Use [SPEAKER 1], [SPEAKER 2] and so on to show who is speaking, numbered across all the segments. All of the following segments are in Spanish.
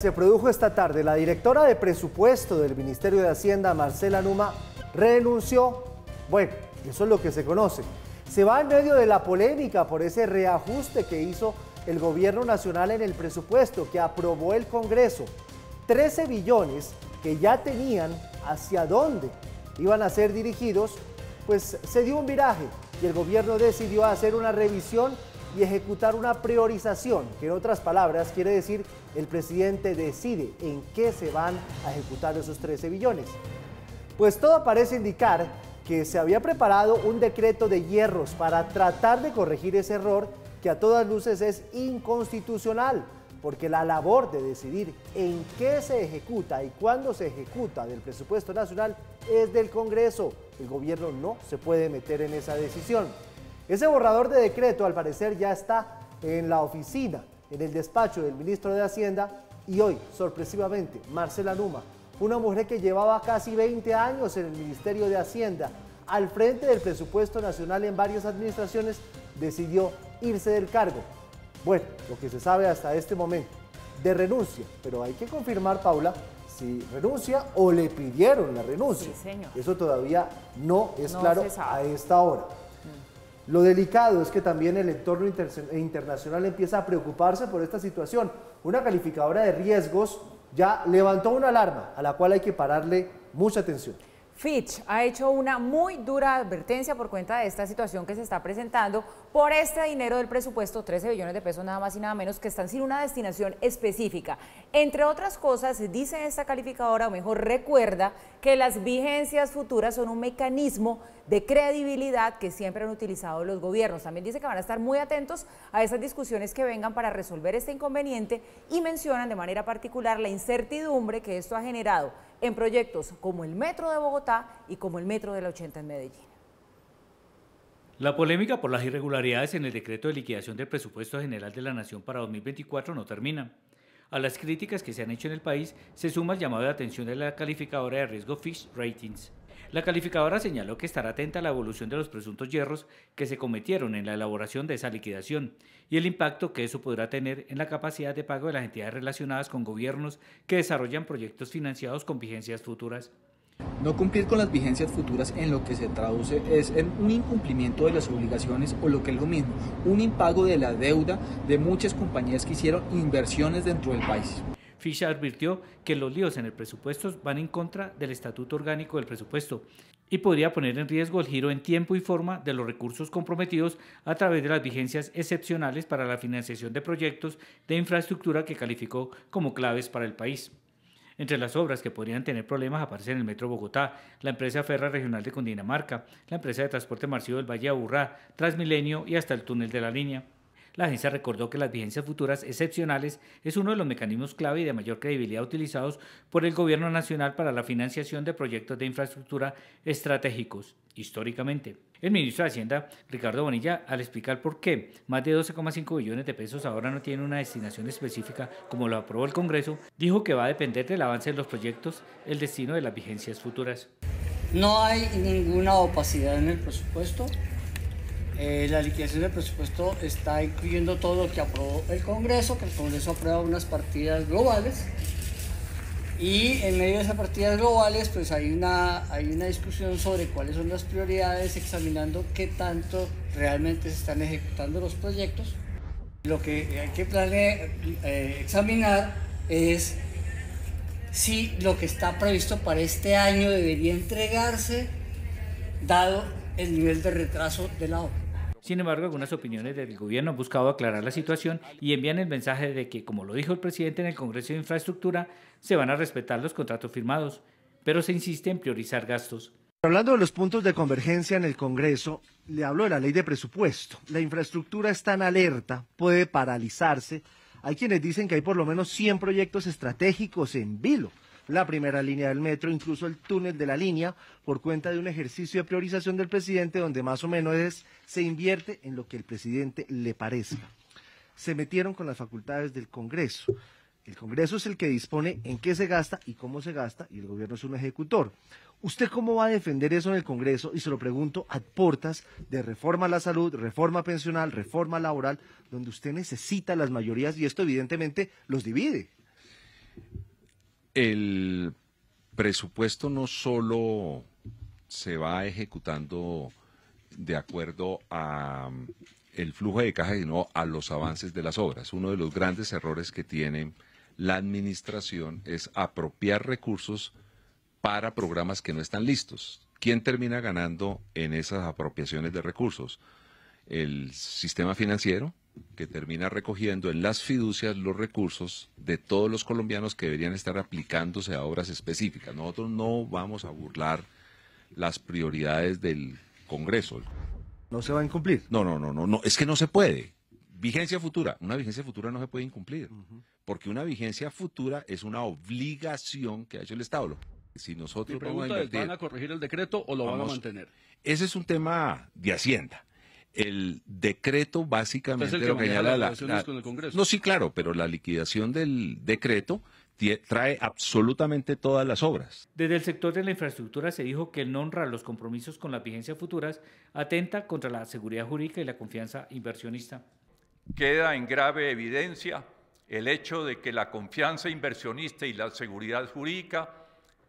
[SPEAKER 1] Se produjo esta tarde. La directora de presupuesto del Ministerio de Hacienda, Marcela Numa, renunció. Bueno, eso es lo que se conoce. Se va en medio de la polémica por ese reajuste que hizo el gobierno nacional en el presupuesto que aprobó el Congreso. 13 billones que ya tenían hacia dónde iban a ser dirigidos, pues se dio un viraje y el gobierno decidió hacer una revisión y ejecutar una priorización, que en otras palabras quiere decir el presidente decide en qué se van a ejecutar esos 13 billones. Pues todo parece indicar que se había preparado un decreto de hierros para tratar de corregir ese error que a todas luces es inconstitucional, porque la labor de decidir en qué se ejecuta y cuándo se ejecuta del presupuesto nacional es del Congreso. El gobierno no se puede meter en esa decisión. Ese borrador de decreto al parecer ya está en la oficina, en el despacho del ministro de Hacienda y hoy, sorpresivamente, Marcela Numa, una mujer que llevaba casi 20 años en el Ministerio de Hacienda, al frente del presupuesto nacional en varias administraciones, decidió irse del cargo. Bueno, lo que se sabe hasta este momento, de renuncia, pero hay que confirmar, Paula, si renuncia o le pidieron la renuncia. Eso todavía no es claro a esta hora. Lo delicado es que también el entorno internacional empieza a preocuparse por esta situación. Una calificadora de riesgos ya levantó una alarma a la cual hay que pararle mucha atención.
[SPEAKER 2] Fitch ha hecho una muy dura advertencia por cuenta de esta situación que se está presentando por este dinero del presupuesto, 13 billones de pesos nada más y nada menos, que están sin una destinación específica. Entre otras cosas, dice esta calificadora, o mejor recuerda, que las vigencias futuras son un mecanismo de credibilidad que siempre han utilizado los gobiernos. También dice que van a estar muy atentos a esas discusiones que vengan para resolver este inconveniente y mencionan de manera particular la incertidumbre que esto ha generado en proyectos como el Metro de Bogotá y como el Metro de la 80 en Medellín.
[SPEAKER 3] La polémica por las irregularidades en el decreto de liquidación del presupuesto general de la Nación para 2024 no termina. A las críticas que se han hecho en el país se suma el llamado de atención de la calificadora de riesgo Fitch Ratings. La calificadora señaló que estará atenta a la evolución de los presuntos hierros que se cometieron en la elaboración de esa liquidación y el impacto que eso podrá tener en la capacidad de pago de las entidades relacionadas con gobiernos que desarrollan proyectos financiados con vigencias futuras.
[SPEAKER 4] No cumplir con las vigencias futuras en lo que se traduce es en un incumplimiento de las obligaciones o lo que es lo mismo, un impago de la deuda de muchas compañías que hicieron inversiones dentro del país.
[SPEAKER 3] Fischer advirtió que los líos en el presupuesto van en contra del estatuto orgánico del presupuesto y podría poner en riesgo el giro en tiempo y forma de los recursos comprometidos a través de las vigencias excepcionales para la financiación de proyectos de infraestructura que calificó como claves para el país. Entre las obras que podrían tener problemas aparecen el Metro Bogotá, la empresa Ferra Regional de Cundinamarca, la empresa de transporte Marcio del Valle Aburrá, Transmilenio y hasta el túnel de la línea. La agencia recordó que las vigencias futuras excepcionales es uno de los mecanismos clave y de mayor credibilidad utilizados por el Gobierno Nacional para la financiación de proyectos de infraestructura estratégicos, históricamente. El ministro de Hacienda, Ricardo Bonilla, al explicar por qué más de 12,5 billones de pesos ahora no tienen una destinación específica como lo aprobó el Congreso, dijo que va a depender del avance de los proyectos el destino de las vigencias futuras.
[SPEAKER 5] No hay ninguna opacidad en el presupuesto. Eh, la liquidación del presupuesto está incluyendo todo lo que aprobó el Congreso, que el Congreso aprueba unas partidas globales y en medio de esas partidas globales pues hay una, hay una discusión sobre cuáles son las prioridades, examinando qué tanto realmente se están ejecutando los proyectos. Lo que hay que planear, eh, examinar es si lo que está previsto para este año debería entregarse dado el nivel de retraso de la obra.
[SPEAKER 3] Sin embargo, algunas opiniones del gobierno han buscado aclarar la situación y envían el mensaje de que, como lo dijo el presidente en el Congreso de Infraestructura, se van a respetar los contratos firmados, pero se insiste en priorizar gastos.
[SPEAKER 1] Hablando de los puntos de convergencia en el Congreso, le hablo de la ley de presupuesto. La infraestructura está en alerta, puede paralizarse. Hay quienes dicen que hay por lo menos 100 proyectos estratégicos en vilo la primera línea del metro, incluso el túnel de la línea, por cuenta de un ejercicio de priorización del presidente donde más o menos es, se invierte en lo que el presidente le parezca. Se metieron con las facultades del Congreso. El Congreso es el que dispone en qué se gasta y cómo se gasta, y el gobierno es un ejecutor. ¿Usted cómo va a defender eso en el Congreso? Y se lo pregunto a portas de reforma a la salud, reforma pensional, reforma laboral, donde usted necesita las mayorías y esto evidentemente los divide.
[SPEAKER 6] El presupuesto no solo se va ejecutando de acuerdo a mm, el flujo de caja, sino a los avances de las obras. Uno de los grandes errores que tiene la administración es apropiar recursos para programas que no están listos. ¿Quién termina ganando en esas apropiaciones de recursos? El sistema financiero, que termina recogiendo en las fiducias los recursos de todos los colombianos que deberían estar aplicándose a obras específicas. Nosotros no vamos a burlar las prioridades del Congreso.
[SPEAKER 1] ¿No se va a incumplir?
[SPEAKER 6] No, no, no, no, no, es que no se puede. Vigencia futura, una vigencia futura no se puede incumplir, porque una vigencia futura es una obligación que ha hecho el Estado. Si nosotros
[SPEAKER 7] vamos a ¿van a corregir el decreto o lo van a mantener?
[SPEAKER 6] Ese es un tema de Hacienda. El decreto básicamente lo que señala la,
[SPEAKER 7] con el Congreso.
[SPEAKER 6] No, sí, claro, pero la liquidación del decreto trae absolutamente todas las obras.
[SPEAKER 3] Desde el sector de la infraestructura se dijo que el no honrar los compromisos con las vigencias futuras atenta contra la seguridad jurídica y la confianza inversionista.
[SPEAKER 8] Queda en grave evidencia el hecho de que la confianza inversionista y la seguridad jurídica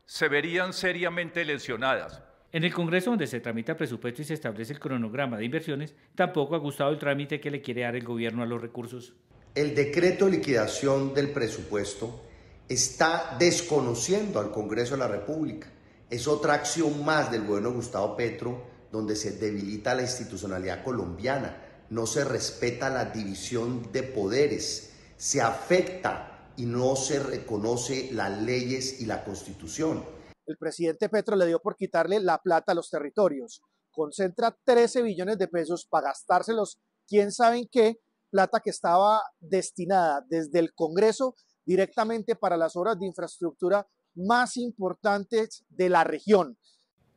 [SPEAKER 8] se verían seriamente lesionadas.
[SPEAKER 3] En el Congreso, donde se tramita presupuesto y se establece el cronograma de inversiones, tampoco ha gustado el trámite que le quiere dar el gobierno a los recursos.
[SPEAKER 9] El decreto de liquidación del presupuesto está desconociendo al Congreso de la República. Es otra acción más del gobierno Gustavo Petro donde se debilita la institucionalidad colombiana, no se respeta la división de poderes, se afecta y no se reconoce las leyes y la constitución.
[SPEAKER 10] El presidente Petro le dio por quitarle la plata a los territorios. Concentra 13 billones de pesos para gastárselos, quién sabe en qué, plata que estaba destinada desde el Congreso directamente para las obras de infraestructura más importantes de la región.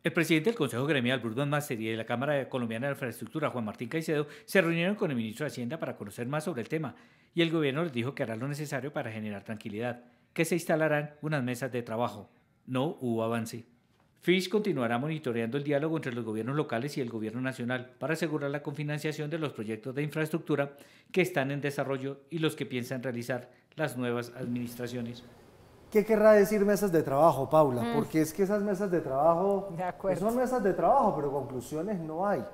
[SPEAKER 3] El presidente del Consejo Gremial, Burgos Master, y de la Cámara Colombiana de Infraestructura, Juan Martín Caicedo, se reunieron con el ministro de Hacienda para conocer más sobre el tema, y el gobierno les dijo que hará lo necesario para generar tranquilidad, que se instalarán unas mesas de trabajo. No hubo avance. Fish continuará monitoreando el diálogo entre los gobiernos locales y el gobierno nacional para asegurar la confinanciación de los proyectos de infraestructura que están en desarrollo y los que piensan realizar las nuevas administraciones.
[SPEAKER 1] ¿Qué querrá decir mesas de trabajo, Paula? Mm. Porque es que esas mesas de trabajo pues son mesas de trabajo, pero conclusiones no hay.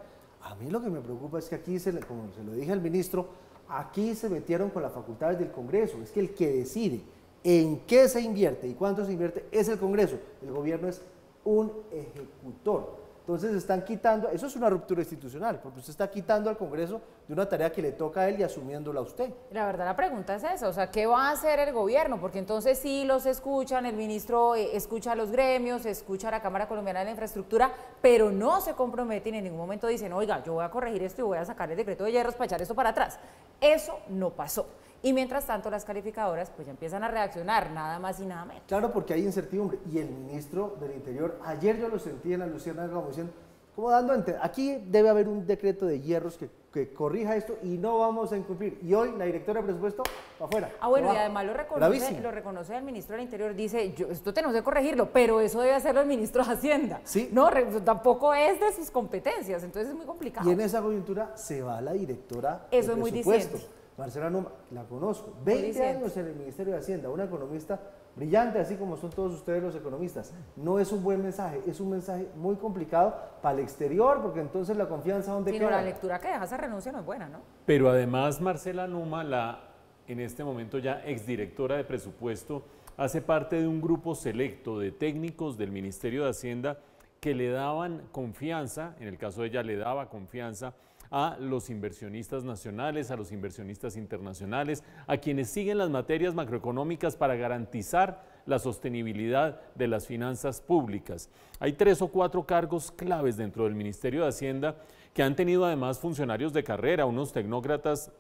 [SPEAKER 1] A mí lo que me preocupa es que aquí, se como se lo dije al ministro, aquí se metieron con las facultades del Congreso. Es que el que decide en qué se invierte y cuánto se invierte es el Congreso. El gobierno es un ejecutor. Entonces están quitando, eso es una ruptura institucional, porque usted está quitando al Congreso de una tarea que le toca a él y asumiéndola a usted.
[SPEAKER 2] La verdad la pregunta es esa, o sea, ¿qué va a hacer el gobierno? Porque entonces sí los escuchan, el ministro eh, escucha a los gremios, escucha a la Cámara Colombiana de la Infraestructura, pero no se comprometen en ningún momento dicen, oiga, yo voy a corregir esto y voy a sacar el decreto de hierros para echar esto para atrás. Eso no pasó. Y mientras tanto las calificadoras pues ya empiezan a reaccionar, nada más y nada menos.
[SPEAKER 1] Claro, porque hay incertidumbre. Y el ministro del Interior, ayer yo lo sentí en la Luciana como diciendo, como dando a aquí debe haber un decreto de hierros que, que, corrija esto y no vamos a incumplir. Y hoy la directora de presupuesto va afuera.
[SPEAKER 2] Ah, bueno, y además lo reconoce, lo reconoce el ministro del Interior, dice, yo, esto tenemos que corregirlo, pero eso debe hacerlo el ministro de Hacienda.
[SPEAKER 1] Sí.
[SPEAKER 2] No, tampoco es de sus competencias, entonces es muy complicado.
[SPEAKER 1] Y en esa coyuntura se va la directora
[SPEAKER 2] Eso es muy difícil.
[SPEAKER 1] Marcela Numa, la conozco, 20 años en el Ministerio de Hacienda, una economista brillante, así como son todos ustedes los economistas. No es un buen mensaje, es un mensaje muy complicado para el exterior, porque entonces la confianza donde
[SPEAKER 2] Sino la lectura que deja esa renuncia no es buena, ¿no?
[SPEAKER 11] Pero además Marcela Numa, la en este momento ya exdirectora de presupuesto, hace parte de un grupo selecto de técnicos del Ministerio de Hacienda que le daban confianza, en el caso de ella le daba confianza a los inversionistas nacionales, a los inversionistas internacionales, a quienes siguen las materias macroeconómicas para garantizar la sostenibilidad de las finanzas públicas. Hay tres o cuatro cargos claves dentro del Ministerio de Hacienda que han tenido además funcionarios de carrera, unos tecnócratas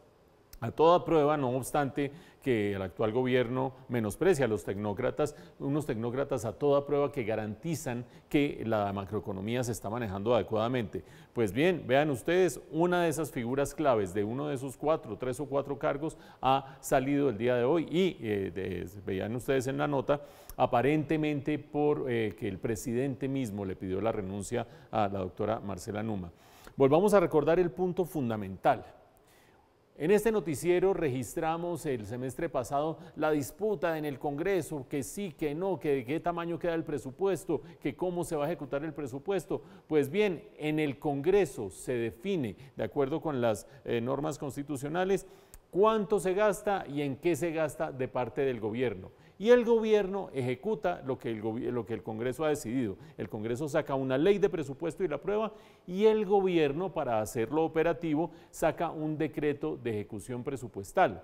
[SPEAKER 11] a toda prueba, no obstante que el actual gobierno menosprecia a los tecnócratas, unos tecnócratas a toda prueba que garantizan que la macroeconomía se está manejando adecuadamente. Pues bien, vean ustedes, una de esas figuras claves de uno de esos cuatro, tres o cuatro cargos ha salido el día de hoy y eh, vean ustedes en la nota, aparentemente por eh, que el presidente mismo le pidió la renuncia a la doctora Marcela Numa. Volvamos a recordar el punto fundamental En este noticiero registramos el semestre pasado la disputa en el Congreso, que sí, que no, que de qué tamaño queda el presupuesto, que cómo se va a ejecutar el presupuesto. Pues bien, en el Congreso se define, de acuerdo con las eh, normas constitucionales, cuánto se gasta y en qué se gasta de parte del gobierno y el gobierno ejecuta lo que el, Congreso ha decidido. El Congreso saca una ley de presupuesto y la aprueba y el gobierno, para hacerlo operativo, saca un decreto de ejecución presupuestal.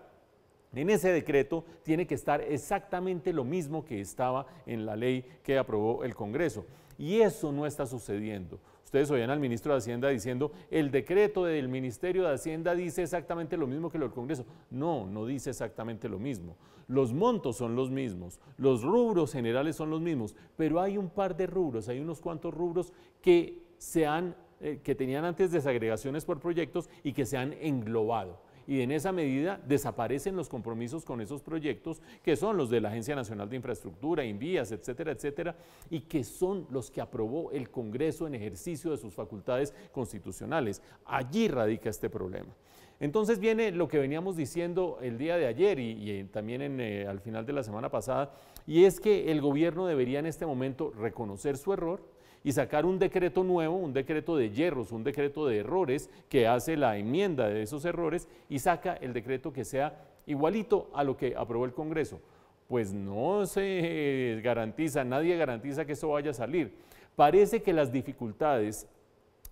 [SPEAKER 11] En ese decreto tiene que estar exactamente lo mismo que estaba en la ley que aprobó el Congreso. Y eso no está sucediendo. Ustedes oían al ministro de Hacienda diciendo, el decreto del Ministerio de Hacienda dice exactamente lo mismo que lo del Congreso. No, no dice exactamente lo mismo. Los montos son los mismos, los rubros generales son los mismos, pero hay un par de rubros, hay unos cuantos rubros que, se han, eh, que tenían antes desagregaciones por proyectos y que se han englobado y en esa medida desaparecen los compromisos con esos proyectos que son los de la Agencia Nacional de Infraestructura, Invías, etcétera, etcétera, y que son los que aprobó el Congreso en ejercicio de sus facultades constitucionales. Allí radica este problema. Entonces viene lo que veníamos diciendo el día de ayer y, también eh, al final de la semana pasada, y es que el gobierno debería en este momento reconocer su error, y sacar un decreto nuevo, un decreto de hierros, un decreto de errores que hace la enmienda de esos errores y saca el decreto que sea igualito a lo que aprobó el Congreso. Pues no se garantiza, nadie garantiza que eso vaya a salir. Parece que las dificultades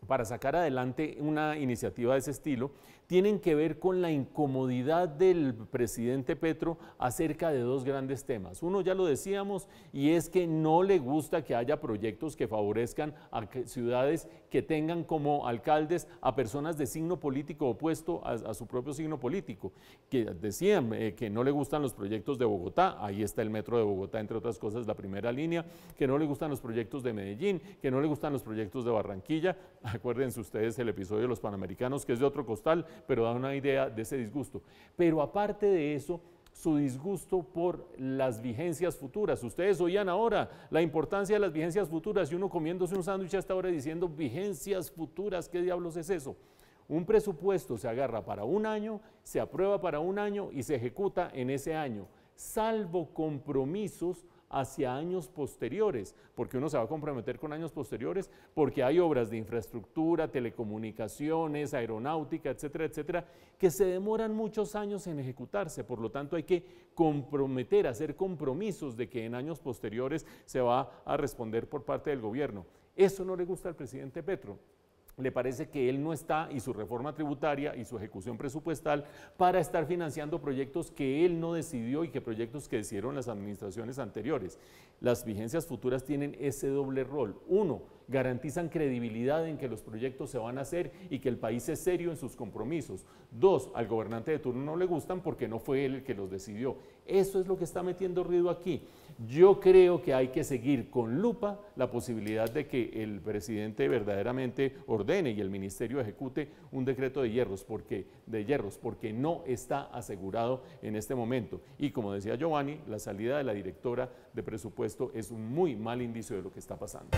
[SPEAKER 11] para sacar adelante una iniciativa de ese estilo tienen que ver con la incomodidad del presidente Petro acerca de dos grandes temas. Uno ya lo decíamos y es que no le gusta que haya proyectos que favorezcan a ciudades que tengan como alcaldes a personas de signo político opuesto a, su propio signo político. Que decían eh, que no le gustan los proyectos de Bogotá, ahí está el metro de Bogotá, entre otras cosas, la primera línea, que no le gustan los proyectos de Medellín, que no le gustan los proyectos de Barranquilla. Acuérdense ustedes el episodio de los Panamericanos, que es de otro costal, pero da una idea de ese disgusto. Pero aparte de eso, su disgusto por las vigencias futuras. Ustedes oían ahora la importancia de las vigencias futuras y uno comiéndose un sándwich hasta ahora diciendo vigencias futuras, ¿qué diablos es eso? Un presupuesto se agarra para un año, se aprueba para un año y se ejecuta en ese año, salvo compromisos hacia años posteriores, porque uno se va a comprometer con años posteriores, porque hay obras de infraestructura, telecomunicaciones, aeronáutica, etcétera, etcétera, que se demoran muchos años en ejecutarse, por lo tanto hay que comprometer, hacer compromisos de que en años posteriores se va a responder por parte del gobierno. Eso no le gusta al presidente Petro le parece que él no está y su reforma tributaria y su ejecución presupuestal para estar financiando proyectos que él no decidió y que proyectos que decidieron las administraciones anteriores. Las vigencias futuras tienen ese doble rol. Uno, garantizan credibilidad en que los proyectos se van a hacer y que el país es serio en sus compromisos. Dos, al gobernante de turno no le gustan porque no fue él el que los decidió. Eso es lo que está metiendo ruido aquí. Yo creo que hay que seguir con lupa la posibilidad de que el presidente verdaderamente ordene y el ministerio ejecute un decreto de hierros porque, de hierros porque no está asegurado en este momento. Y como decía Giovanni, la salida de la directora de presupuesto es un muy mal indicio de lo que está pasando.